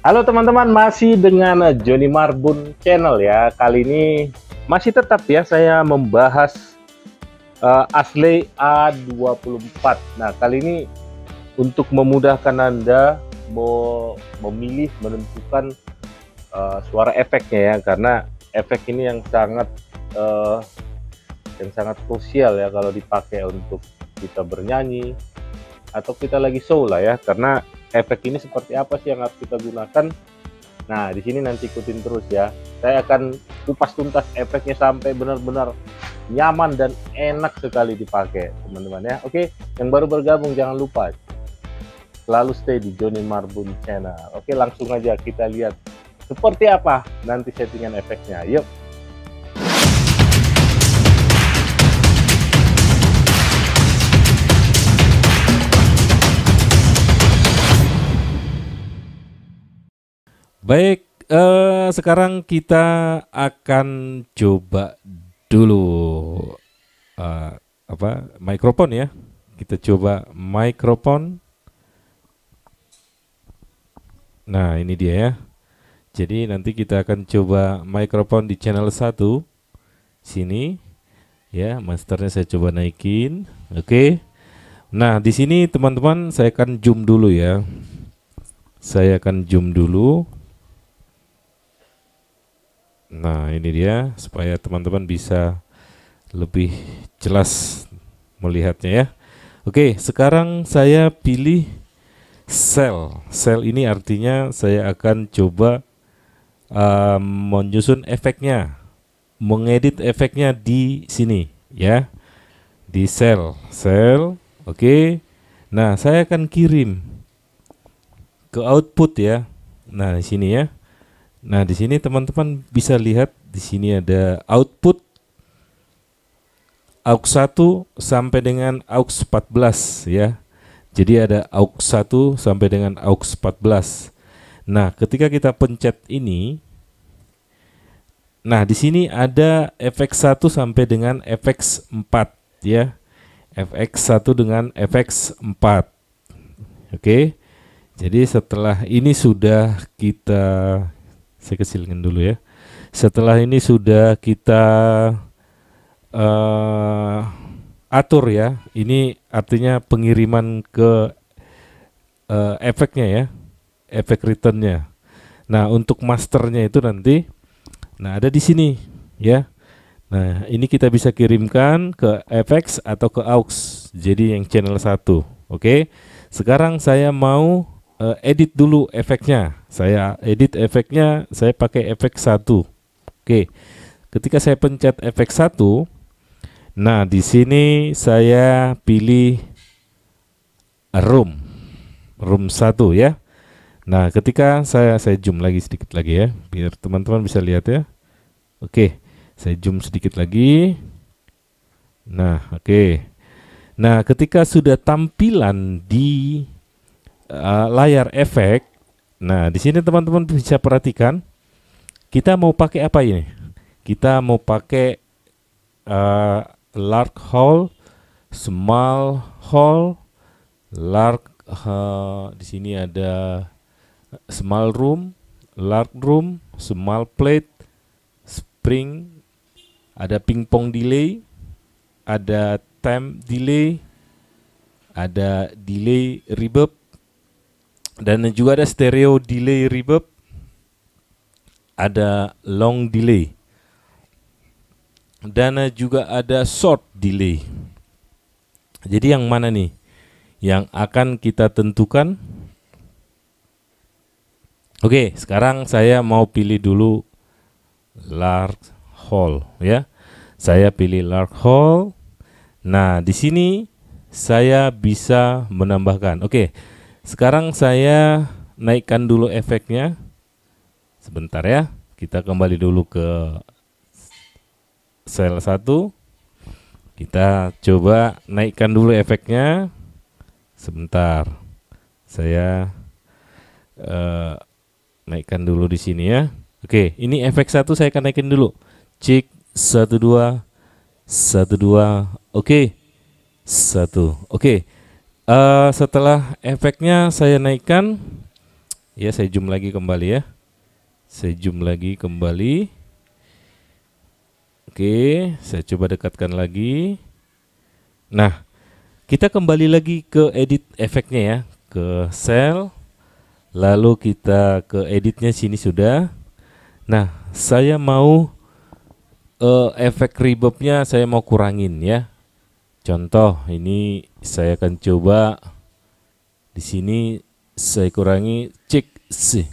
Halo teman-teman, masih dengan Johnny Marbun Channel ya. Kali ini masih tetap ya saya membahas uh, Ashley A24. Nah, kali ini untuk memudahkan Anda mau memilih menentukan uh, suara efeknya ya karena efek ini yang sangat uh, yang sangat krusial ya kalau dipakai untuk kita bernyanyi atau kita lagi show lah ya karena efek ini seperti apa sih yang harus kita gunakan? Nah di sini nanti ikutin terus ya. Saya akan kupas tuntas efeknya sampai benar-benar nyaman dan enak sekali dipakai teman-teman ya. Oke yang baru bergabung jangan lupa selalu stay di Johnny Marbun channel. Oke langsung aja kita lihat seperti apa nanti settingan efeknya. Yuk Baik, uh, sekarang kita akan coba dulu uh, apa mikrofon ya. Kita coba mikrofon. Nah, ini dia ya. Jadi nanti kita akan coba mikrofon di channel 1 sini ya, masternya saya coba naikin. Oke. Okay. Nah, di sini teman-teman saya akan zoom dulu ya. Saya akan zoom dulu. Nah, ini dia supaya teman-teman bisa lebih jelas melihatnya ya. Oke, sekarang saya pilih sel. Sel ini artinya saya akan coba uh, menyusun efeknya, mengedit efeknya di sini ya. Di sel, sel. Oke. Nah, saya akan kirim ke output ya. Nah, di sini ya. Nah, di sini teman-teman bisa lihat di sini ada output aux 1 sampai dengan aux 14 ya. Jadi ada aux 1 sampai dengan aux 14. Nah, ketika kita pencet ini Nah, di sini ada efek 1 sampai dengan efek 4 ya. Efek 1 dengan efek 4. Oke. Jadi setelah ini sudah kita saya kecilkan dulu ya. Setelah ini sudah kita uh, atur ya. Ini artinya pengiriman ke uh, efeknya ya, efek returnnya. Nah untuk masternya itu nanti, nah ada di sini ya. Nah ini kita bisa kirimkan ke FX atau ke AUX. Jadi yang channel 1 Oke. Sekarang saya mau uh, edit dulu efeknya. Saya edit efeknya, saya pakai efek satu. Oke. Ketika saya pencet efek satu, nah di sini saya pilih room. Room satu ya. Nah, ketika saya saya zoom lagi sedikit lagi ya, biar teman-teman bisa lihat ya. Oke. Saya zoom sedikit lagi. Nah, oke. Nah, ketika sudah tampilan di uh, layar efek. Nah, di sini teman-teman bisa perhatikan kita mau pakai apa ini? Kita mau pakai uh, large hole, small hole, large uh, di sini ada small room, large room, small plate, spring, ada pingpong delay, ada time delay, ada delay reverb, dan juga ada stereo delay reverb ada long delay dan juga ada short delay jadi yang mana nih yang akan kita tentukan Oke, sekarang saya mau pilih dulu large hole ya. Saya pilih large hole. Nah, di sini saya bisa menambahkan. Oke. Sekarang saya naikkan dulu efeknya. Sebentar ya. Kita kembali dulu ke sel 1. Kita coba naikkan dulu efeknya. Sebentar. Saya uh, naikkan dulu di sini ya. Oke, ini efek satu saya akan naikin dulu. Cek satu dua satu dua. Oke, satu. Oke. Uh, setelah efeknya saya naikkan, Ya, saya zoom lagi kembali ya. Saya zoom lagi kembali. Oke, saya coba dekatkan lagi. Nah, kita kembali lagi ke edit efeknya ya, ke cell. Lalu kita ke editnya sini sudah. Nah, saya mau uh, efek reverbnya saya mau kurangin ya. Contoh ini saya akan coba di sini saya kurangi cek si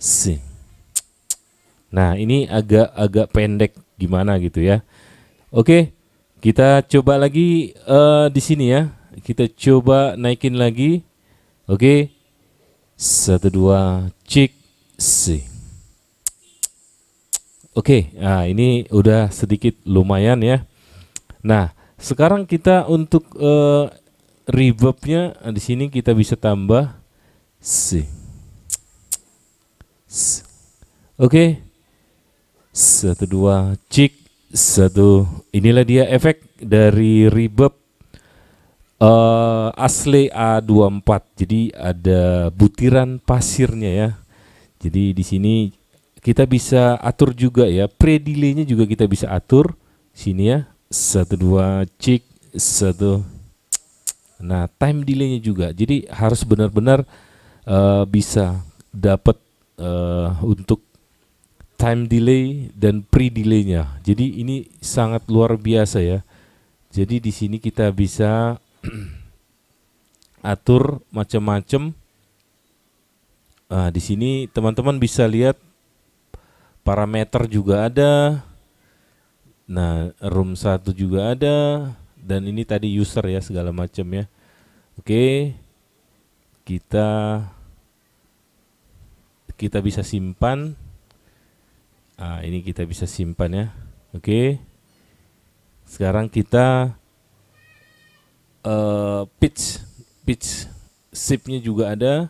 si. Nah ini agak agak pendek gimana gitu ya. Oke kita coba lagi uh, di sini ya. Kita coba naikin lagi. Oke satu dua cek si. Oke, nah ini udah sedikit lumayan ya. Nah, sekarang kita untuk uh, reverbnya nah, di sini kita bisa tambah C. Oke, satu dua cik satu. Inilah dia efek dari reverb uh, asli A24. Jadi ada butiran pasirnya ya. Jadi di sini kita bisa atur juga ya. Pre delay-nya juga kita bisa atur. Sini ya. Satu dua cik satu Nah, time delay-nya juga. Jadi harus benar-benar uh, bisa dapat uh, untuk time delay dan pre-delay-nya. Jadi ini sangat luar biasa ya. Jadi di sini kita bisa atur macam-macam. Nah, di sini teman-teman bisa lihat parameter juga ada. Nah, room 1 juga ada. Dan ini tadi user ya segala macam ya. Oke. Kita kita bisa simpan. Ah ini kita bisa simpan ya. Oke. Sekarang kita uh, pitch pitch shiftnya juga ada.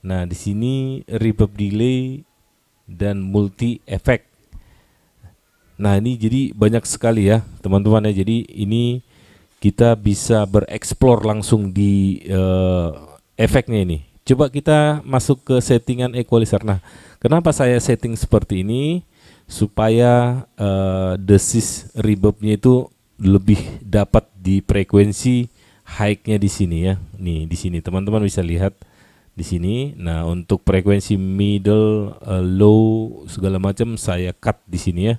Nah di sini reverb delay dan multi effect Nah ini jadi banyak sekali ya teman-teman ya. Jadi ini kita bisa bereksplor langsung di uh, efeknya ini. Coba kita masuk ke settingan equalizer. Nah, kenapa saya setting seperti ini? Supaya uh, desis reverbnya itu lebih dapat di frekuensi high-nya di sini ya. Nih di sini teman-teman bisa lihat di sini. Nah untuk frekuensi middle, uh, low segala macam saya cut di sini ya.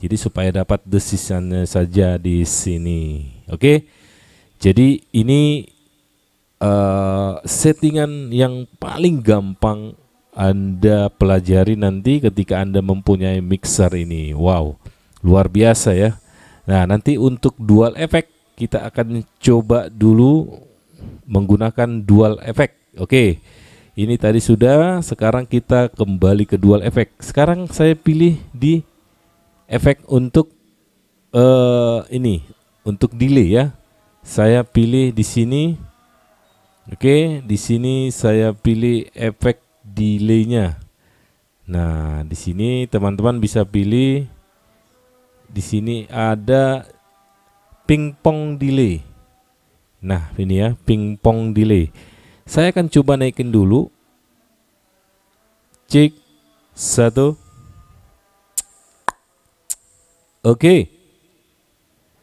Jadi supaya dapat desisannya saja di sini. Oke. Jadi ini uh, settingan yang paling gampang Anda pelajari nanti ketika Anda mempunyai mixer ini. Wow, luar biasa ya. Nah, nanti untuk dual efek kita akan coba dulu menggunakan dual efek. Oke. Ini tadi sudah, sekarang kita kembali ke dual efek. Sekarang saya pilih di efek untuk uh, ini untuk delay ya. Saya pilih di sini. Oke, okay, di sini saya pilih efek delaynya. Nah, di sini teman-teman bisa pilih di sini ada pingpong delay. Nah, ini ya, pingpong delay. Saya akan coba naikin dulu. Cek satu Oke.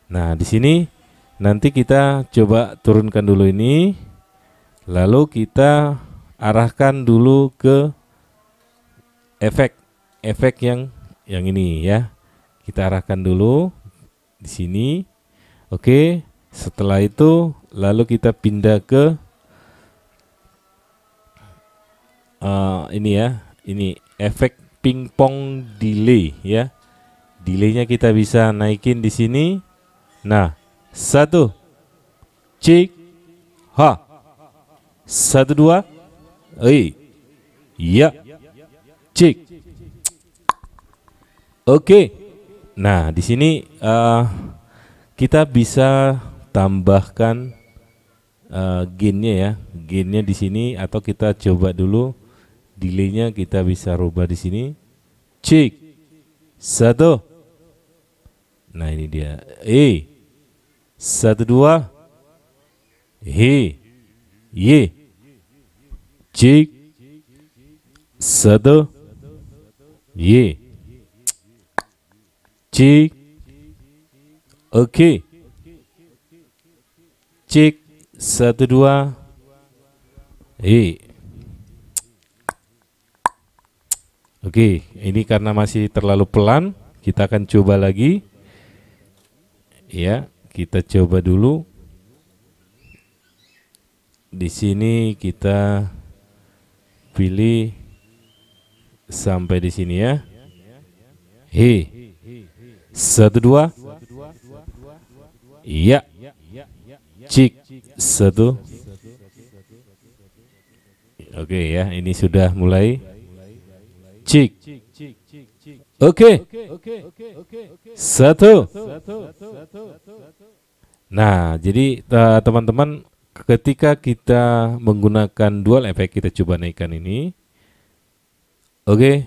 Nah, di sini nanti kita coba turunkan dulu ini. Lalu kita arahkan dulu ke efek efek yang yang ini ya. Kita arahkan dulu di sini. Oke. Setelah itu lalu kita pindah ke uh, ini ya. Ini efek pingpong delay ya delaynya kita bisa naikin di sini. Nah, satu, cek, ha, satu dua, eh, ya, cek. Oke, nah di sini uh, kita bisa tambahkan uh, gainnya ya, gainnya di sini atau kita coba dulu. Delaynya kita bisa rubah di sini. Cek, satu, Nah ini dia. E. Satu dua. He. Ye. cek satu ye cek oke cek satu dua ye Oke, ini karena masih terlalu pelan, kita akan coba lagi. Ya, kita coba dulu. Di sini kita pilih sampai di sini ya. He. Satu dua. Iya. Cik satu. Oke ya, ini sudah mulai cik. Oke. Satu. Nah, jadi teman-teman ketika kita menggunakan dual efek kita coba naikkan ini. Oke.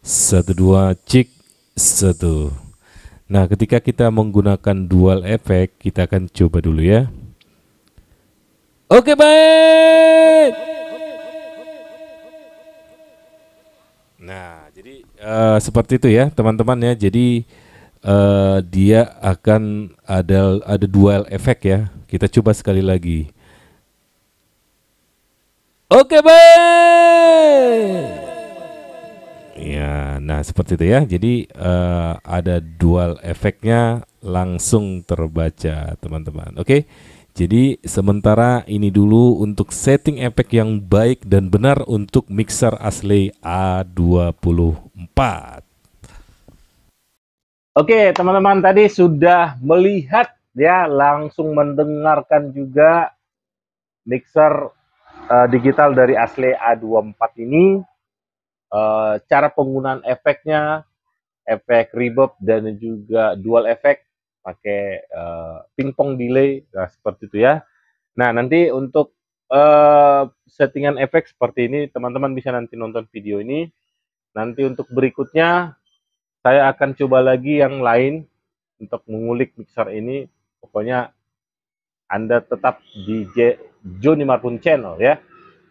Satu dua cik satu. Nah, ketika kita menggunakan dual efek kita akan coba dulu ya. Oke, baik. Nah, jadi uh, seperti itu ya, teman-teman ya. Jadi uh, dia akan ada ada dual efek ya. Kita coba sekali lagi. Oke, baik. Ya, nah seperti itu ya. Jadi uh, ada dual efeknya langsung terbaca, teman-teman. Oke. Jadi sementara ini dulu untuk setting efek yang baik dan benar untuk mixer asli A24. Oke teman-teman tadi sudah melihat ya langsung mendengarkan juga mixer uh, digital dari asli A24 ini uh, cara penggunaan efeknya efek reverb dan juga dual efek pakai uh, pingpong delay nah, seperti itu ya. Nah, nanti untuk uh, settingan efek seperti ini teman-teman bisa nanti nonton video ini. Nanti untuk berikutnya saya akan coba lagi yang lain untuk mengulik mixer ini. Pokoknya Anda tetap di Joni Marpun Channel ya.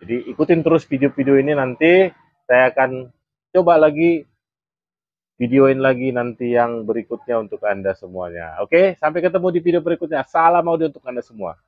Jadi ikutin terus video-video ini nanti saya akan coba lagi videoin lagi nanti yang berikutnya untuk Anda semuanya. Oke, sampai ketemu di video berikutnya. Salam audio untuk Anda semua.